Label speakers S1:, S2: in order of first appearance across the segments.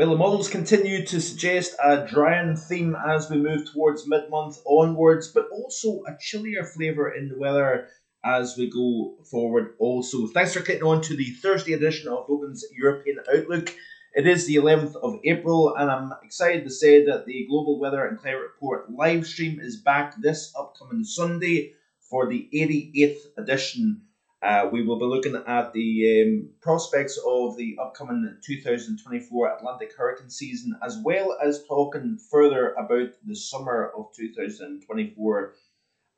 S1: Well, the models continue to suggest a drying theme as we move towards mid month onwards, but also a chillier flavour in the weather as we go forward. Also, thanks for clicking on to the Thursday edition of Vogan's European Outlook. It is the 11th of April, and I'm excited to say that the Global Weather and Climate Report live stream is back this upcoming Sunday for the 88th edition uh, we will be looking at the um, prospects of the upcoming 2024 Atlantic hurricane season, as well as talking further about the summer of 2024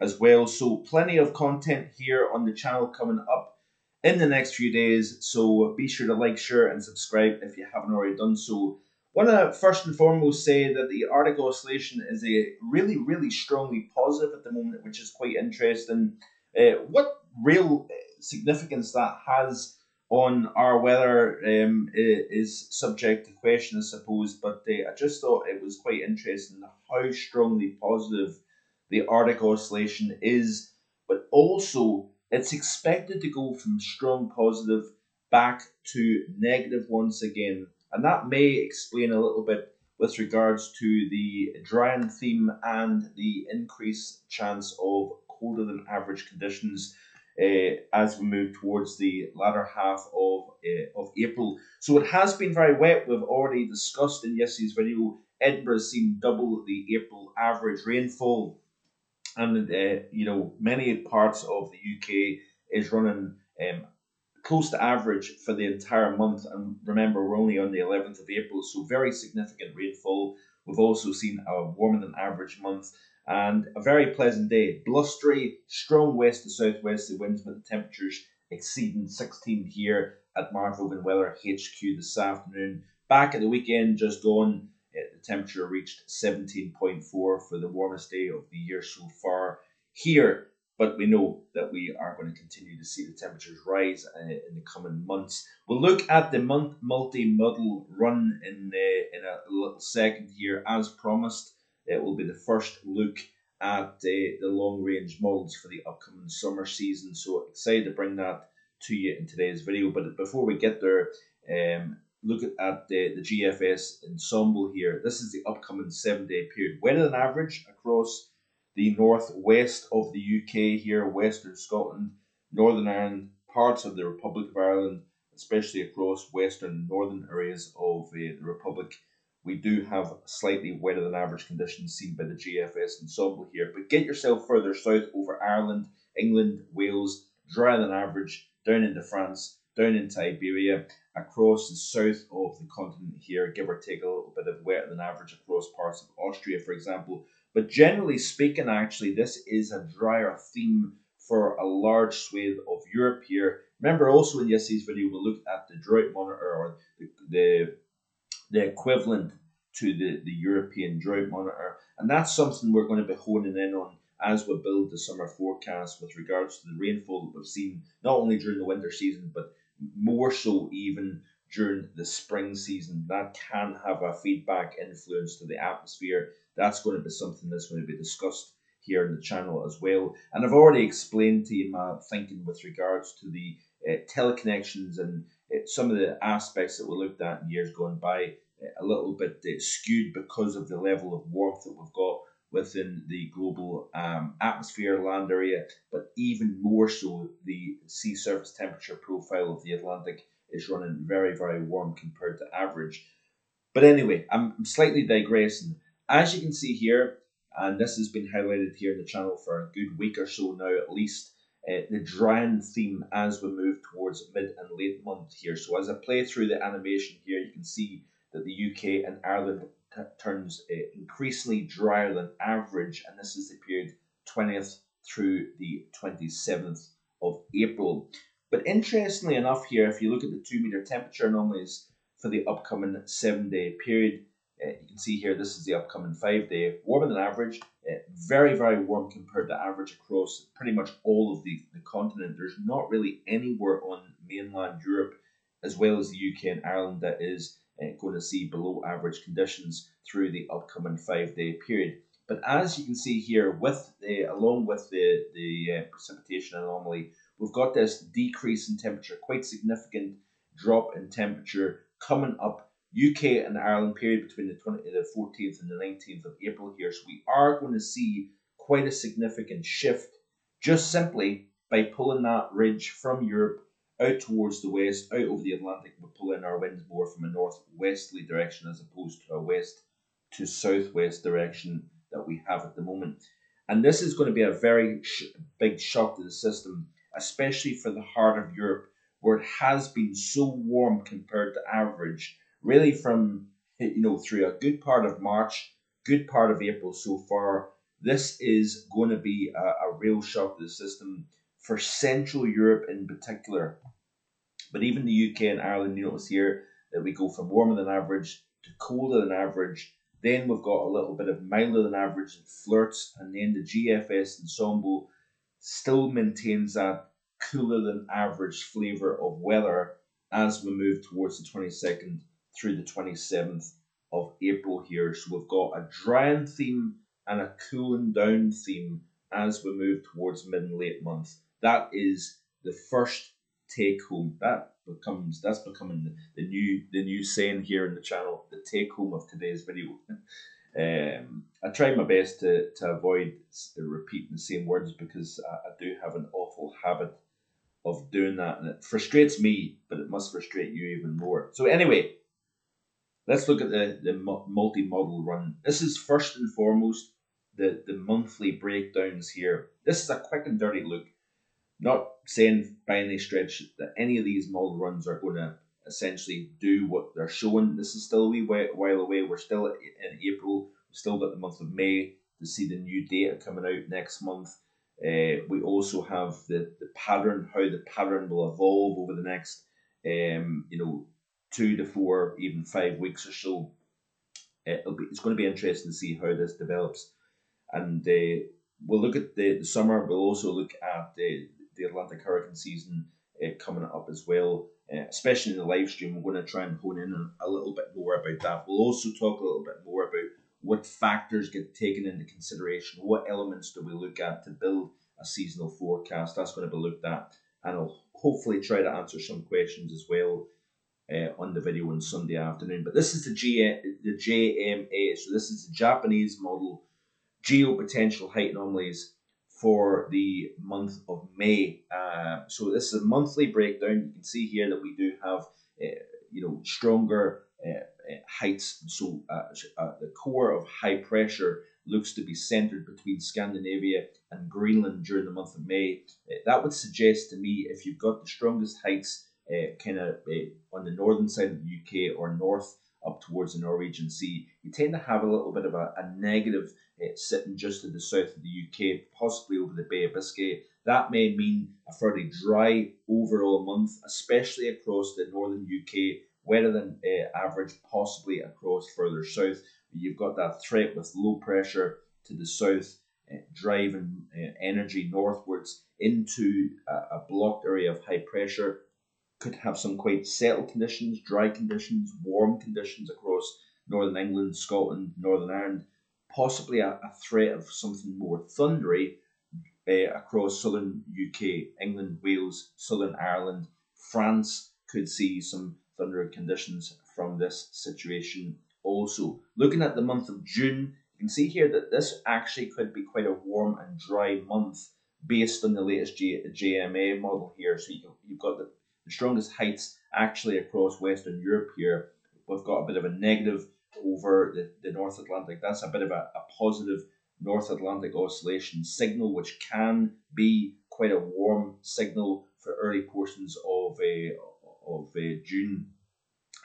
S1: as well. So, plenty of content here on the channel coming up in the next few days. So, be sure to like, share, and subscribe if you haven't already done so. Want to first and foremost say that the Arctic Oscillation is a really, really strongly positive at the moment, which is quite interesting. Uh, what real significance that has on our weather um, is subject to question, I suppose. But uh, I just thought it was quite interesting how strongly positive the Arctic Oscillation is, but also it's expected to go from strong positive back to negative once again. And that may explain a little bit with regards to the drying theme and the increased chance of colder than average conditions as we move towards the latter half of uh, of April. So it has been very wet. We've already discussed in yesterday's video. Edinburgh has seen double the April average rainfall, and uh, you know many parts of the UK is running um, close to average for the entire month. And remember, we're only on the 11th of April, so very significant rainfall. We've also seen a warmer than average month and a very pleasant day. Blustery, strong west to southwesterly winds with the temperatures exceeding 16 here at Mark Vogan Weather HQ this afternoon. Back at the weekend just gone, eh, the temperature reached 17.4 for the warmest day of the year so far here. But we know that we are going to continue to see the temperatures rise uh, in the coming months. We'll look at the month multi-model run in uh, in a little second here, as promised. It will be the first look at uh, the long range models for the upcoming summer season. So excited to bring that to you in today's video. But before we get there, um, look at, the, the GFS ensemble here. This is the upcoming seven day period. Weather than average across the northwest of the UK here, Western Scotland, Northern Ireland, parts of the Republic of Ireland, especially across western northern areas of uh, the Republic we do have slightly wetter than average conditions seen by the GFS ensemble here. But get yourself further south over Ireland, England, Wales, drier than average, down into France, down into Iberia, across the south of the continent here, give or take a little bit of wetter than average across parts of Austria, for example. But generally speaking, actually, this is a drier theme for a large swathe of Europe here. Remember also in yesterday's video, we looked at the drought monitor or the, the the equivalent to the, the European drought monitor. And that's something we're going to be honing in on as we build the summer forecast with regards to the rainfall that we've seen not only during the winter season but more so even during the spring season. That can have a feedback influence to the atmosphere. That's going to be something that's going to be discussed here in the channel as well. And I've already explained to you my thinking with regards to the uh, teleconnections and uh, some of the aspects that we looked at in years gone by a little bit uh, skewed because of the level of warmth that we've got within the global um, atmosphere land area, but even more so, the sea surface temperature profile of the Atlantic is running very, very warm compared to average. But anyway, I'm slightly digressing. As you can see here, and this has been highlighted here in the channel for a good week or so now at least, uh, the drying theme as we move towards mid and late month here. So as I play through the animation here, you can see that the UK and Ireland t- turns uh, increasingly drier than average, and this is the period 20th through the 27th of April. But interestingly enough, here, if you look at the two meter temperature anomalies for the upcoming seven day period, uh, you can see here this is the upcoming five day, warmer than average, uh, very, very warm compared to average across pretty much all of the, the continent. There's not really anywhere on mainland Europe, as well as the UK and Ireland, that is going to see below average conditions through the upcoming five day period. But as you can see here, with the, along with the, the uh, precipitation anomaly, we've got this decrease in temperature, quite significant drop in temperature coming up UK and Ireland period between the 20, the 14th and the 19th of April here. So we are going to see quite a significant shift just simply by pulling that ridge from Europe out towards the west, out over the Atlantic. We're pulling our winds more from a northwesterly direction as opposed to a west to southwest direction that we have at the moment. And this is going to be a very sh- big shock to the system, especially for the heart of Europe, where it has been so warm compared to average, really from you know through a good part of March, good part of April so far. This is going to be a, a real shock to the system for Central Europe in particular. But even the UK and Ireland, you notice here that we go from warmer than average to colder than average then we've got a little bit of milder than average flirts, and then the GFS ensemble still maintains that cooler than average flavour of weather as we move towards the 22nd through the 27th of April here. So we've got a drying theme and a cooling down theme as we move towards mid and late month. That is the first take home. That becomes that's becoming the, the new the new saying here in the channel, the take home of today's video. um, I try my best to, to avoid repeating the same words because I, I do have an awful habit of doing that, and it frustrates me, but it must frustrate you even more. So anyway, let's look at the the multi-model run. This is first and foremost the the monthly breakdowns here. This is a quick and dirty look not saying by any stretch that any of these model runs are going to essentially do what they're showing. This is still a wee while away. We're still in April. We've still got the month of May to see the new data coming out next month. Uh, we also have the, the pattern, how the pattern will evolve over the next, um, you know, two to four, even five weeks or so. Uh, it'll be, it's going to be interesting to see how this develops. And uh, we'll look at the, the summer. We'll also look at the, the Atlantic hurricane season uh, coming up as well. Uh, especially in the live stream, we're going to try and hone in a little bit more about that. We'll also talk a little bit more about what factors get taken into consideration, what elements do we look at to build a seasonal forecast. That's going to be looked at, and I'll hopefully try to answer some questions as well uh, on the video on Sunday afternoon. But this is the G the JMA, so this is the Japanese model geopotential height anomalies for the month of May. Uh, so this is a monthly breakdown. You can see here that we do have, uh, you know, stronger uh, uh heights. So uh, uh, the core of high pressure looks to be centered between Scandinavia and Greenland during the month of May. that would suggest to me if you've got the strongest heights kind of on the northern side of the UK or north up towards the Norwegian Sea, you tend to have a little bit of a, a negative uh, sitting just to the south of the UK, possibly over the Bay of Biscay. That may mean a fairly dry overall month, especially across the northern UK, wetter than uh, average, possibly across further south. You've got that threat with low pressure to the south, uh, driving uh, energy northwards into a, a blocked area of high pressure could have some quite settled conditions, dry conditions, warm conditions across northern England, Scotland, Northern Ireland, possibly a, a threat of something more thundery uh, across southern UK, England, Wales, southern Ireland, France could see some thundery conditions from this situation also. Looking at the month of June, you can see here that this actually could be quite a warm and dry month based on the latest G- JMA model here. So you, you've got the the strongest heights actually across Western Europe here. We've got a bit of a negative over the, the North Atlantic. That's a bit of a, a positive North Atlantic oscillation signal, which can be quite a warm signal for early portions of a of a June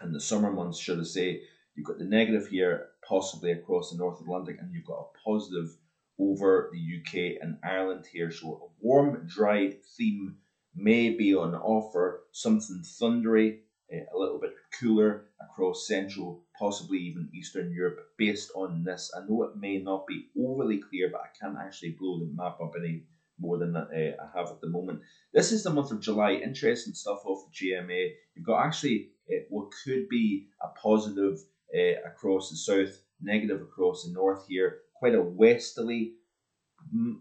S1: and the summer months, should I say. You've got the negative here, possibly across the North Atlantic, and you've got a positive over the UK and Ireland here. So a warm, dry theme may be on offer something thundery, eh, a little bit cooler across Central, possibly even Eastern Europe based on this. I know it may not be overly clear, but I can't actually blow the map up any more than uh, I have at the moment. This is the month of July. Interesting stuff off the JMA. You've got actually uh, what could be a positive uh, across the south, negative across the north here. Quite a westerly,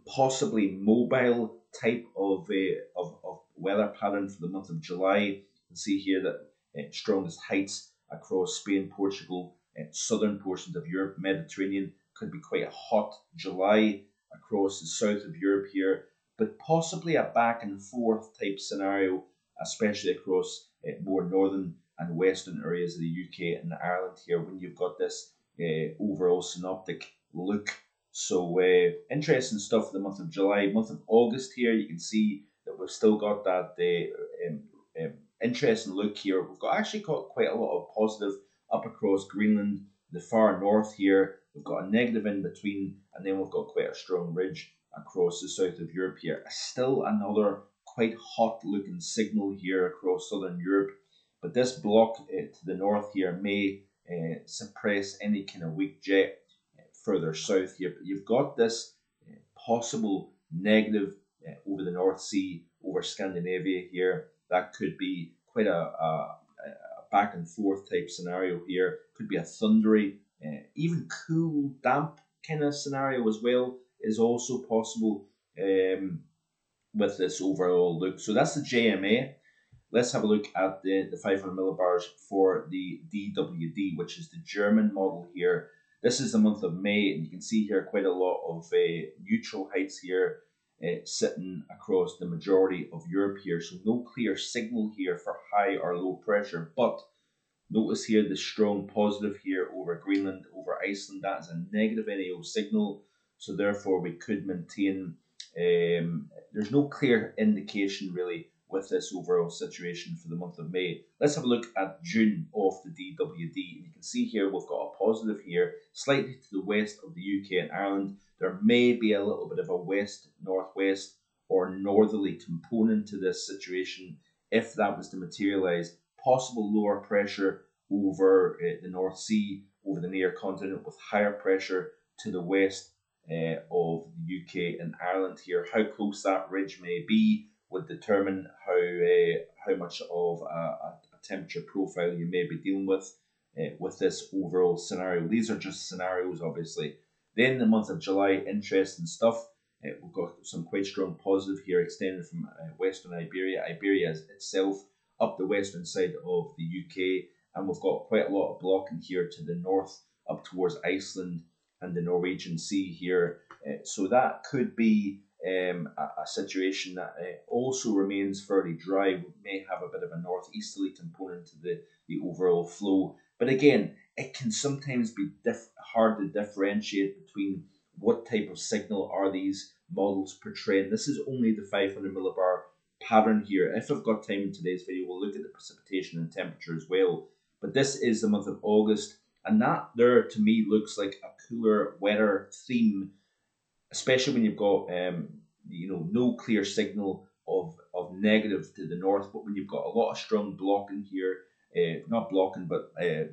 S1: possibly mobile type of, of, of weather pattern for the month of July. You can see here that uh, strongest heights across Spain, Portugal, and southern portions of Europe, Mediterranean. Could be quite a hot July across the south of Europe here, but possibly a back and forth type scenario, especially across uh, more northern and western areas of the UK and Ireland here when you've got this uh, overall synoptic look. So uh, interesting stuff for the month of July. Month of August here, you can see that we've still got that interesting look here. We've got actually got quite a lot of positive up across Greenland, the far north here. We've got a negative in between, and then we've got quite a strong ridge across the south of Europe here. Still another quite hot looking signal here across southern Europe. But this block uh, to the north here may uh, suppress any kind of weak jet uh, further south here. But you've got this possible negative over the North Sea, over Scandinavia here. That could be quite a, a, a back and forth type scenario here. Could be a thundery, uh, even cool, damp kind of scenario as well is also possible um, with this overall look. So that's the JMA. Let's have a look at the, the 500 millibars for the DWD, which is the German model here. This is the month of May, and you can see here quite a lot of uh, neutral heights here uh, sitting across the majority of Europe here. So no clear signal here for high or low pressure, but notice here the strong positive here over Greenland, over Iceland. That is a negative NAO signal. So therefore we could maintain, um, there's no clear indication really with this overall situation for the month of May. Let's have a look at June of the DWD. And You can see here we've got a positive here, slightly to the west of the UK and Ireland. There may be a little bit of a west, northwest, or northerly component to this situation if that was to materialise. Possible lower pressure over uh, the North Sea, over the near continent, with higher pressure to the west uh, of the UK and Ireland here. How close that ridge may be would determine how uh, how much of a, a, temperature profile you may be dealing with uh, with this overall scenario. These are just scenarios, obviously. Then the month of July, interesting stuff. Uh, we've got some quite strong positive here extending from Western Iberia, Iberia itself up the western side of the UK, and we've got quite a lot of blocking here to the north up towards Iceland and the Norwegian Sea here. So that could be um, a, a, situation that uh, also remains fairly dry. We may have a bit of a northeasterly component to the, the overall flow. But again, it can sometimes be diff- hard to differentiate between what type of signal are these models portraying. This is only the 500 millibar pattern here. If I've got time in today's video, we'll look at the precipitation and temperature as well. But this is the month of August, and that there to me looks like a cooler, wetter theme especially when you've got um, you know no clear signal of of negative to the north, but when you've got a lot of strong blocking here, uh, not blocking, but uh,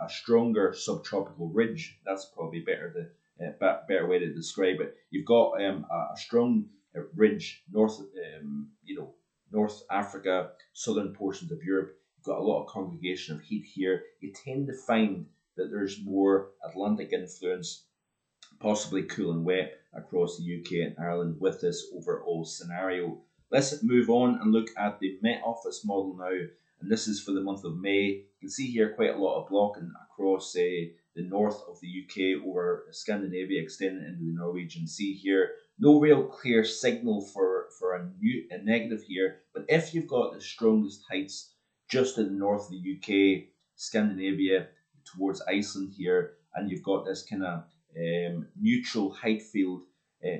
S1: a, stronger subtropical ridge. That's probably better the uh, better way to describe it. You've got um, a, a strong ridge north, um, you know, North Africa, southern portions of Europe. You've got a lot of congregation of heat here. You tend to find that there's more Atlantic influence possibly cool and wet across the UK and Ireland with this overall scenario. Let's move on and look at the Met Office model now, and this is for the month of May. You can see here quite a lot of blocking across uh, the north of the UK over Scandinavia, extending into the Norwegian Sea here. No real clear signal for, for a, new, a negative here, but if you've got the strongest heights just in the north of the UK, Scandinavia, towards Iceland here, and you've got this kind of um, neutral height field uh,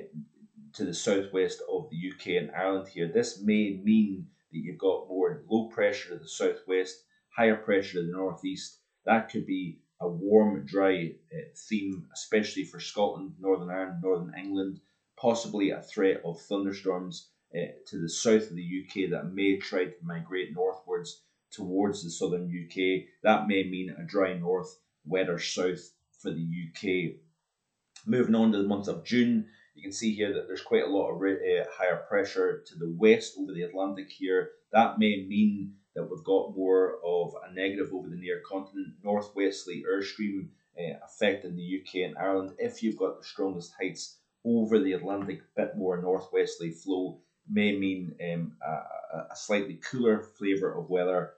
S1: to the southwest of the UK and Ireland here. This may mean that you've got more low pressure to the southwest, higher pressure to the northeast. That could be a warm, dry uh, theme, especially for Scotland, Northern Ireland, Northern England, possibly a threat of thunderstorms uh, to the south of the UK that may try to migrate northwards towards the southern UK. That may mean a dry north, wetter south for the UK. Moving on to the month of June, you can see here that there's quite a lot of uh, higher pressure to the west over the Atlantic here. That may mean that we've got more of a negative over the near continent, northwesterly airstream uh, affecting the UK and Ireland. If you've got the strongest heights over the Atlantic, a bit more northwesterly flow may mean um, a, a, slightly cooler flavour of weather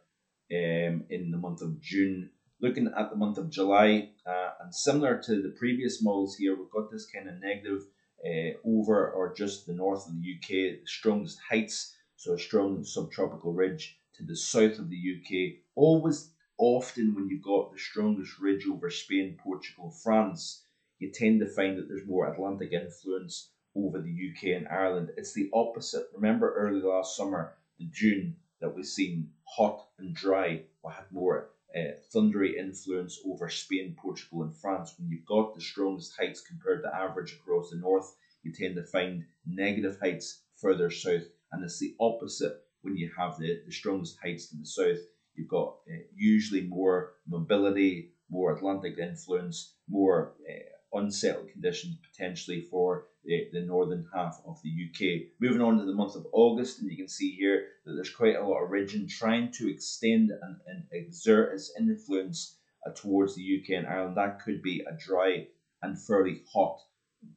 S1: um, in the month of June. Looking at the month of July, uh, and similar to the previous models here, we've got this kind of negative uh, over or just the north of the UK, the strongest heights, so a strong subtropical ridge to the south of the UK. Always, often, when you've got the strongest ridge over Spain, Portugal, France, you tend to find that there's more Atlantic influence over the UK and Ireland. It's the opposite. Remember early last summer, the June that we've seen hot and dry, we had more uh, thundery influence over Spain, Portugal, and France. When you've got the strongest heights compared to average across the north, you tend to find negative heights further south, and it's the opposite when you have the, the strongest heights in the south. You've got uh, usually more mobility, more Atlantic influence, more uh, unsettled conditions potentially for the, the northern half of the UK. Moving on to the month of August, and you can see here that there's quite a lot of region trying to extend and, and exert its influence uh, towards the UK and Ireland. That could be a dry and fairly hot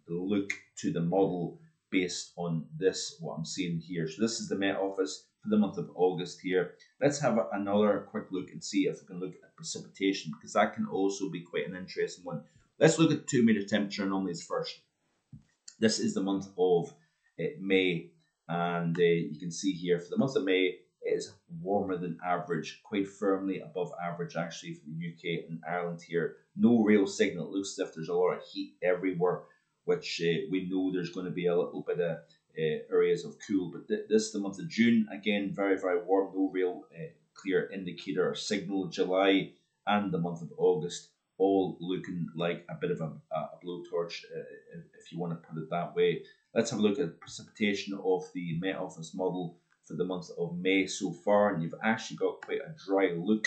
S1: look to the model based on this, what I'm seeing here. So this is the Met Office for the month of August here. Let's have another quick look and see if we can look at precipitation because that can also be quite an interesting one. Let's look at two meter temperature anomalies first. This is the month of uh, May, and uh, you can see here for the month of May, it is warmer than average, quite firmly above average actually for the UK and Ireland here. No real signal. It looks as if there's a lot of heat everywhere, which uh, we know there's going to be a little bit of uh, areas of cool. But th- this is the month of June, again, very, very warm, no real uh, clear indicator or signal. July and the month of August, all looking like a bit of a, a blowtorch, uh, if you want to put it that way. Let's have a look at precipitation of the Met Office model for the month of May so far, and you've actually got quite a dry look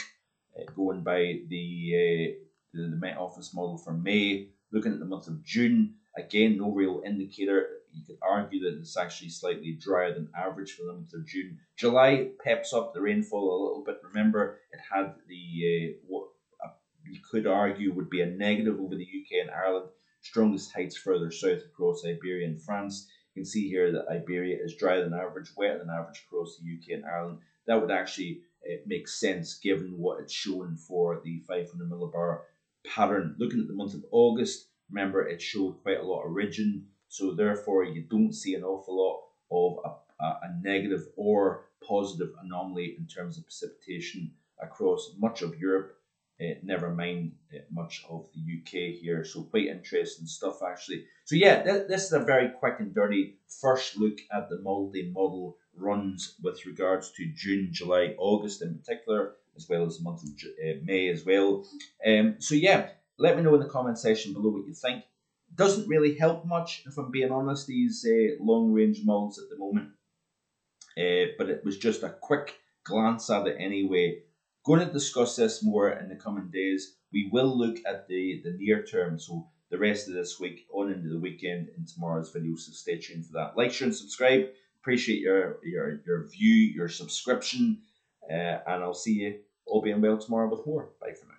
S1: uh, going by the, uh, the, the Met Office model for May. Looking at the month of June, again, no real indicator. You could argue that it's actually slightly drier than average for the month of June. July peps up the rainfall a little bit. Remember, it had the uh, what you could argue would be a negative over the UK and Ireland. Strongest heights further south across Iberia and France. You can see here that Iberia is drier than average, wetter than average across the UK and Ireland. That would actually uh, make sense given what it's shown for the 500 millibar pattern. Looking at the month of August, remember it showed quite a lot of region, so therefore you don't see an awful lot of a, a negative or positive anomaly in terms of precipitation across much of Europe uh, never mind uh, much of the UK here. So quite interesting stuff actually. So yeah, th- this is a very quick and dirty first look at the multi-model runs with regards to June, July, August in particular, as well as the month of uh, May as well. Um, so yeah, let me know in the comment section below what you think. Doesn't really help much, if I'm being honest, these long range models at the moment. But it was just a quick glance at it anyway Going to discuss this more in the coming days. We will look at the, the near term, so the rest of this week on into the weekend in tomorrow's video. So stay tuned for that. Like, share, and subscribe. Appreciate your your your view, your subscription, uh, and I'll see you all being well tomorrow with more. Bye for now.